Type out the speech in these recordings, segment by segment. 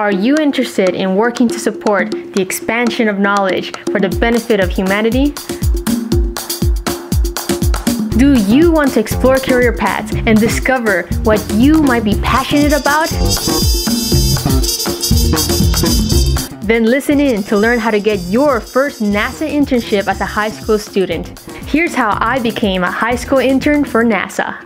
Are you interested in working to support the expansion of knowledge for the benefit of humanity? Do you want to explore career paths and discover what you might be passionate about? Then listen in to learn how to get your first NASA internship as a high school student. Here's how I became a high school intern for NASA.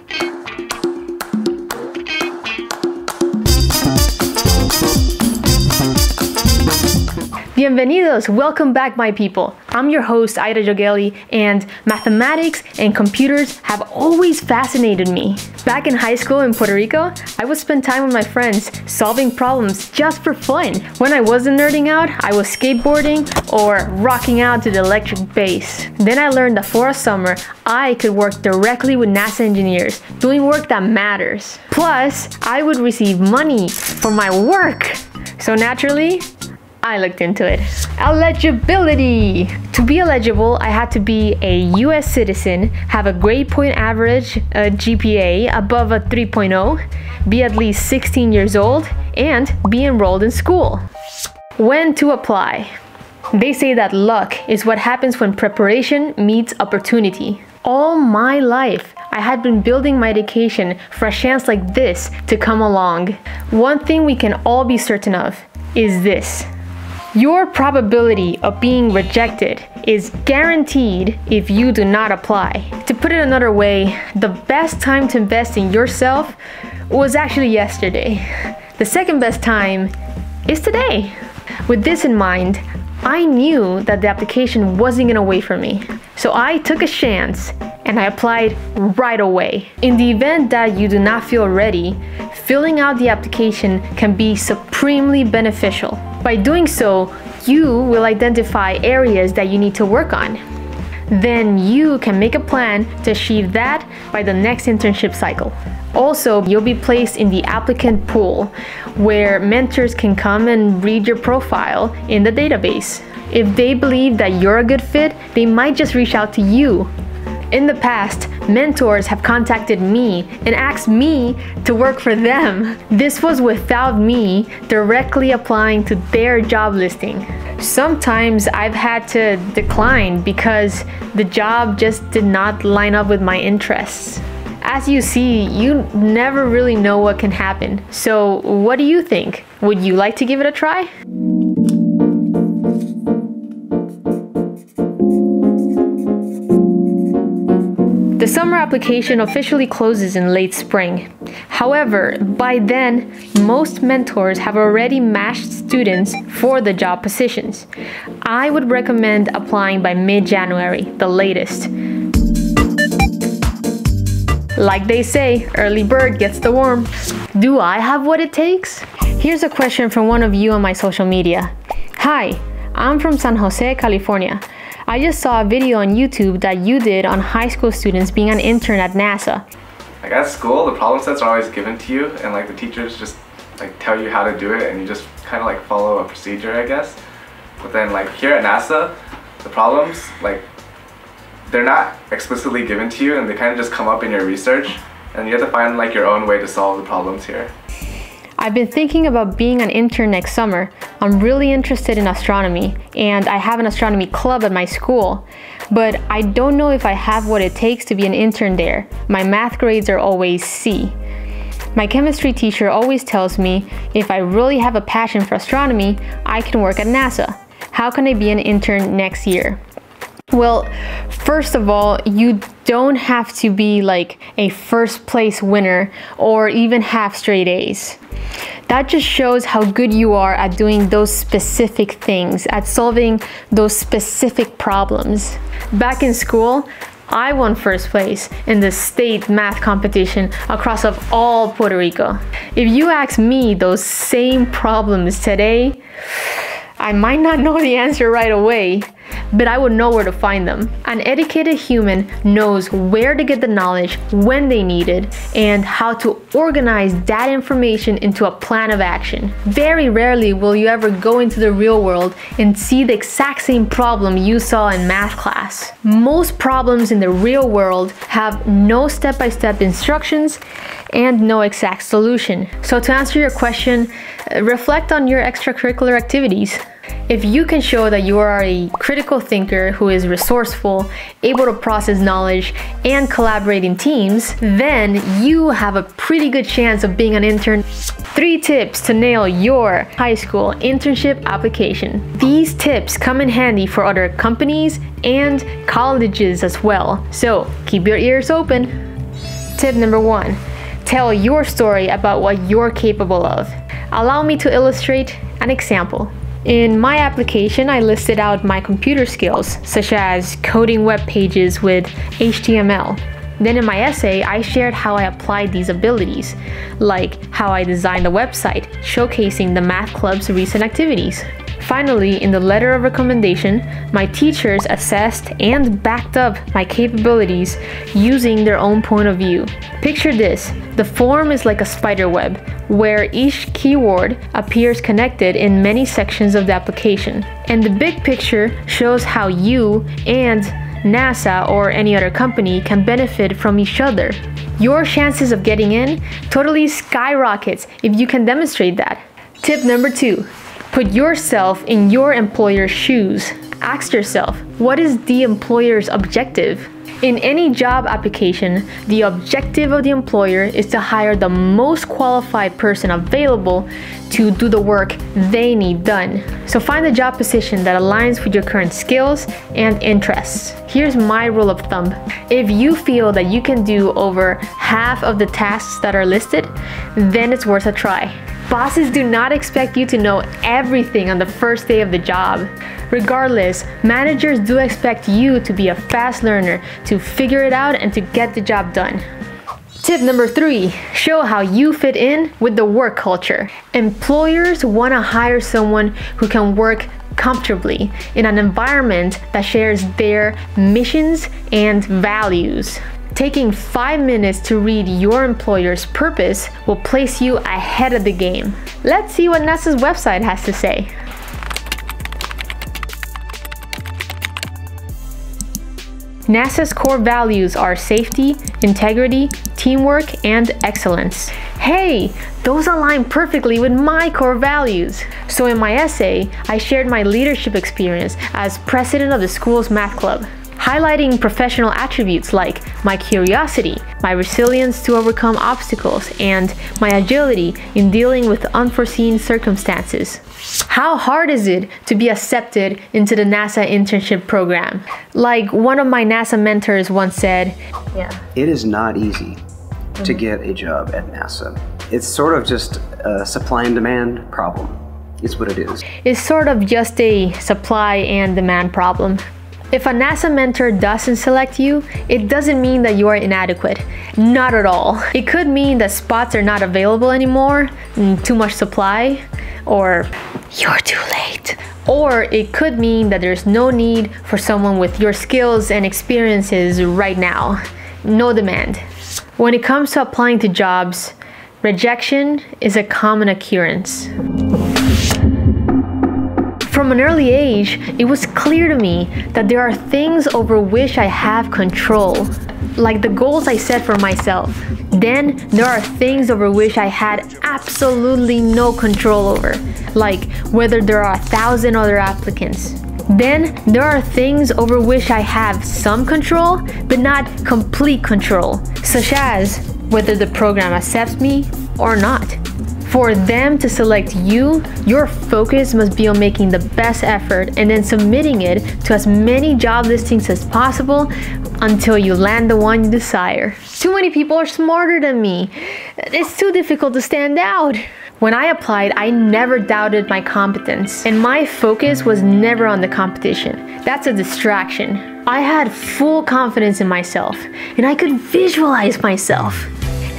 Bienvenidos! Welcome back, my people. I'm your host, Aida Yoguely, and mathematics and computers have always fascinated me. Back in high school in Puerto Rico, I would spend time with my friends solving problems just for fun. When I wasn't nerding out, I was skateboarding or rocking out to the electric bass. Then I learned that for a summer, I could work directly with NASA engineers, doing work that matters. Plus, I would receive money for my work. So naturally, I looked into it. Eligibility! To be eligible, I had to be a US citizen, have a grade point average uh, GPA above a 3.0, be at least 16 years old, and be enrolled in school. When to apply? They say that luck is what happens when preparation meets opportunity. All my life, I had been building my education for a chance like this to come along. One thing we can all be certain of is this your probability of being rejected is guaranteed if you do not apply. To put it another way, the best time to invest in yourself was actually yesterday. The second best time is today. With this in mind, I knew that the application wasn't gonna wait for me. So I took a chance and I applied right away. In the event that you do not feel ready, filling out the application can be supremely beneficial. By doing so, you will identify areas that you need to work on. Then you can make a plan to achieve that by the next internship cycle. Also, you'll be placed in the applicant pool where mentors can come and read your profile in the database. If they believe that you're a good fit, they might just reach out to you in the past, mentors have contacted me and asked me to work for them. This was without me directly applying to their job listing. Sometimes I've had to decline because the job just did not line up with my interests. As you see, you never really know what can happen. So, what do you think? Would you like to give it a try? The summer application officially closes in late spring. However, by then, most mentors have already matched students for the job positions. I would recommend applying by mid January, the latest. Like they say, early bird gets the worm. Do I have what it takes? Here's a question from one of you on my social media. Hi, I'm from San Jose, California. I just saw a video on YouTube that you did on high school students being an intern at NASA. Like at school, the problem sets are always given to you and like the teachers just like tell you how to do it and you just kind of like follow a procedure, I guess. But then like here at NASA, the problems like they're not explicitly given to you and they kind of just come up in your research and you have to find like your own way to solve the problems here. I've been thinking about being an intern next summer. I'm really interested in astronomy and I have an astronomy club at my school, but I don't know if I have what it takes to be an intern there. My math grades are always C. My chemistry teacher always tells me if I really have a passion for astronomy, I can work at NASA. How can I be an intern next year? Well, first of all, you don't have to be like a first place winner or even half straight A's. That just shows how good you are at doing those specific things, at solving those specific problems. Back in school, I won first place in the state math competition across of all Puerto Rico. If you ask me those same problems today, I might not know the answer right away, but I would know where to find them. An educated human knows where to get the knowledge when they need it and how to organize that information into a plan of action. Very rarely will you ever go into the real world and see the exact same problem you saw in math class. Most problems in the real world have no step-by-step -step instructions and no exact solution. So, to answer your question, uh, reflect on your extracurricular activities. If you can show that you are a critical thinker who is resourceful, able to process knowledge, and collaborate in teams, then you have a pretty good chance of being an intern. Three tips to nail your high school internship application. These tips come in handy for other companies and colleges as well, so keep your ears open. Tip number one tell your story about what you're capable of. Allow me to illustrate an example. In my application, I listed out my computer skills, such as coding web pages with HTML. Then in my essay, I shared how I applied these abilities, like how I designed a website showcasing the math club's recent activities. Finally, in the letter of recommendation, my teachers assessed and backed up my capabilities using their own point of view. Picture this the form is like a spider web, where each keyword appears connected in many sections of the application. And the big picture shows how you and NASA or any other company can benefit from each other. Your chances of getting in totally skyrockets if you can demonstrate that. Tip number two Put yourself in your employer's shoes. Ask yourself, what is the employer's objective? In any job application, the objective of the employer is to hire the most qualified person available to do the work they need done. So find a job position that aligns with your current skills and interests. Here's my rule of thumb. If you feel that you can do over half of the tasks that are listed, then it's worth a try. Bosses do not expect you to know everything on the first day of the job. Regardless, managers do expect you to be a fast learner, to figure it out, and to get the job done. Tip number three show how you fit in with the work culture. Employers want to hire someone who can work comfortably in an environment that shares their missions and values. Taking five minutes to read your employer's purpose will place you ahead of the game. Let's see what NASA's website has to say. NASA's core values are safety, integrity, teamwork, and excellence. Hey, those align perfectly with my core values. So in my essay, I shared my leadership experience as president of the school's math club highlighting professional attributes like my curiosity, my resilience to overcome obstacles, and my agility in dealing with unforeseen circumstances. How hard is it to be accepted into the NASA internship program? Like one of my NASA mentors once said, yeah. It is not easy to mm. get a job at NASA. It's sort of just a supply and demand problem. It's what it is. It's sort of just a supply and demand problem. If a NASA mentor doesn't select you, it doesn't mean that you are inadequate. Not at all. It could mean that spots are not available anymore, mm, too much supply, or you're too late. Or it could mean that there's no need for someone with your skills and experiences right now. No demand. When it comes to applying to jobs, rejection is a common occurrence. From an early age, it was clear to me that there are things over which I have control, like the goals I set for myself. Then there are things over which I had absolutely no control over, like whether there are a thousand other applicants. Then there are things over which I have some control, but not complete control, such as whether the program accepts me or not. For them to select you, your focus must be on making the best effort and then submitting it to as many job listings as possible until you land the one you desire. Too many people are smarter than me. It's too difficult to stand out. When I applied, I never doubted my competence, and my focus was never on the competition. That's a distraction. I had full confidence in myself, and I could visualize myself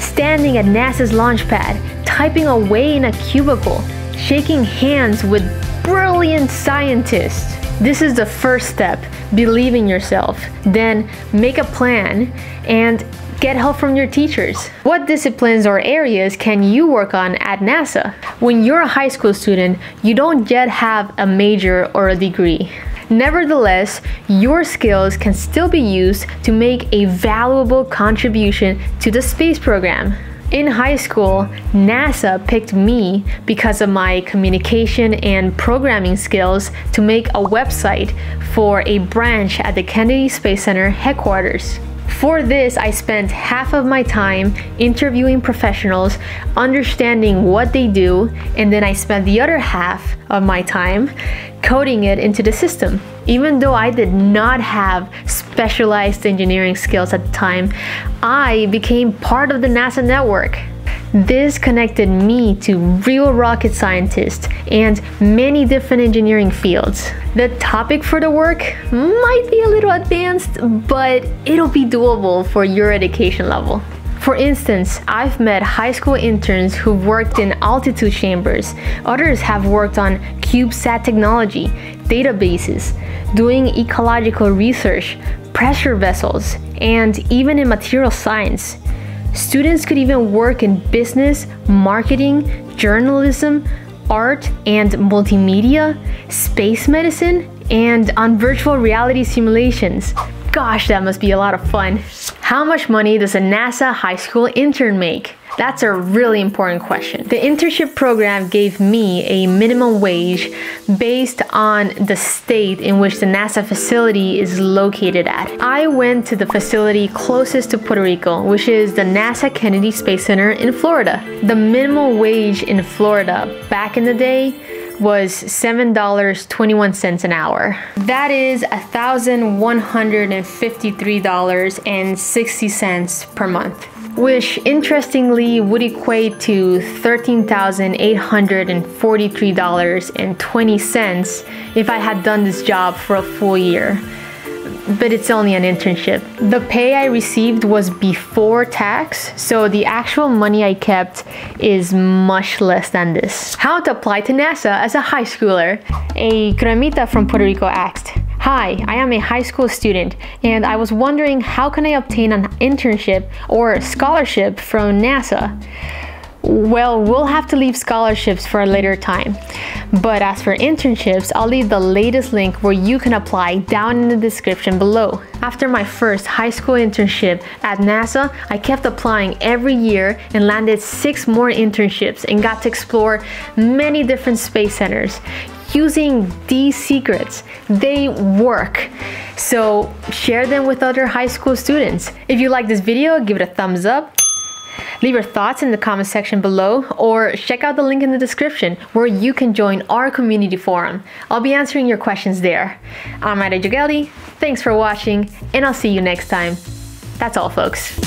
standing at NASA's launch pad, typing away in a cubicle, shaking hands with brilliant scientists. This is the first step. Believe in yourself. Then make a plan and get help from your teachers. What disciplines or areas can you work on at NASA? When you're a high school student, you don't yet have a major or a degree. Nevertheless, your skills can still be used to make a valuable contribution to the space program. In high school, NASA picked me because of my communication and programming skills to make a website for a branch at the Kennedy Space Center headquarters. For this, I spent half of my time interviewing professionals, understanding what they do, and then I spent the other half of my time coding it into the system. Even though I did not have specialized engineering skills at the time, I became part of the NASA network. This connected me to real rocket scientists and many different engineering fields. The topic for the work might be a little advanced, but it'll be doable for your education level. For instance, I've met high school interns who've worked in altitude chambers. Others have worked on CubeSat technology, databases, doing ecological research, pressure vessels, and even in material science. Students could even work in business, marketing, journalism, art and multimedia, space medicine, and on virtual reality simulations. Gosh, that must be a lot of fun. How much money does a NASA high school intern make? That's a really important question. The internship program gave me a minimum wage based on the state in which the NASA facility is located at. I went to the facility closest to Puerto Rico, which is the NASA Kennedy Space Center in Florida. The minimum wage in Florida back in the day was $7.21 an hour. That is $1,153.60 per month which interestingly would equate to $13,843.20 if I had done this job for a full year. But it's only an internship. The pay I received was before tax, so the actual money I kept is much less than this. How to apply to NASA as a high schooler? A cremita from Puerto Rico asked. Hi, I am a high school student and I was wondering how can I obtain an internship or scholarship from NASA? Well, we'll have to leave scholarships for a later time. But as for internships, I'll leave the latest link where you can apply down in the description below. After my first high school internship at NASA, I kept applying every year and landed six more internships and got to explore many different space centers using these secrets. They work. So share them with other high school students. If you like this video, give it a thumbs up. Leave your thoughts in the comment section below or check out the link in the description where you can join our community forum. I'll be answering your questions there. I'm Aida Yoguely, thanks for watching, and I'll see you next time. That's all folks.